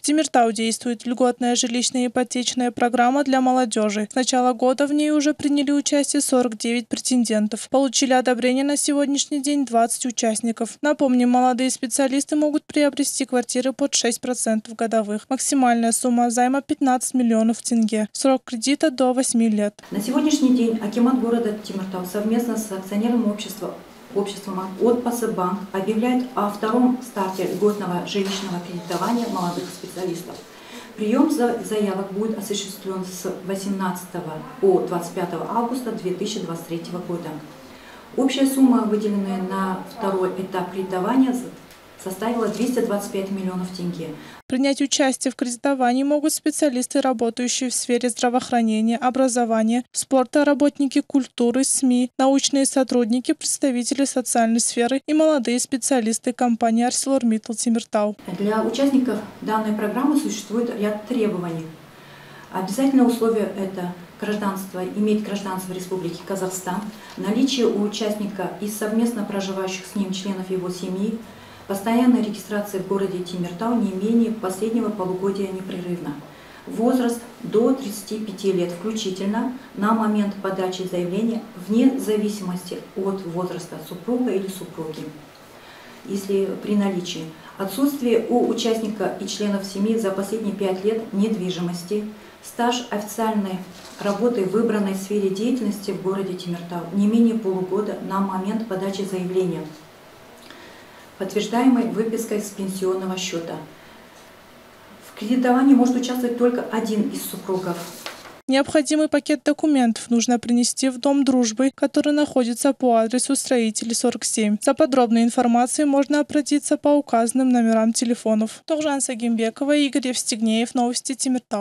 В Тимиртау действует льготная жилищная ипотечная программа для молодежи. С начала года в ней уже приняли участие 49 претендентов. Получили одобрение на сегодняшний день 20 участников. Напомним, молодые специалисты могут приобрести квартиры под 6% годовых. Максимальная сумма займа 15 миллионов тенге. Срок кредита до 8 лет. На сегодняшний день Акимат города Тимиртау совместно с акционерным обществом обществом от Банк объявляет о втором старте льготного жилищного кредитования молодых специалистов. Прием заявок будет осуществлен с 18 по 25 августа 2023 года. Общая сумма, выделенная на второй этап кредитования, составила 225 миллионов тенге. Принять участие в кредитовании могут специалисты, работающие в сфере здравоохранения, образования, спорта, работники культуры, СМИ, научные сотрудники, представители социальной сферы и молодые специалисты компании ArcelorMittal Тимиртау. Для участников данной программы существует ряд требований. Обязательное условие – это гражданство, иметь гражданство Республики Казахстан, наличие у участника и совместно проживающих с ним членов его семьи, Постоянная регистрация в городе Тимиртау не менее последнего полугодия непрерывно. Возраст до 35 лет включительно на момент подачи заявления вне зависимости от возраста супруга или супруги. Если при наличии отсутствие у участника и членов семьи за последние 5 лет недвижимости, стаж официальной работы в выбранной сфере деятельности в городе Тимиртау не менее полугода на момент подачи заявления – подтверждаемой выпиской с пенсионного счета. В кредитовании может участвовать только один из супругов. Необходимый пакет документов нужно принести в Дом дружбы, который находится по адресу строителей 47. За подробной информацией можно обратиться по указанным номерам телефонов. Тогжан Сагимбекова, Игорь Евстигнеев, Новости Тимиртау.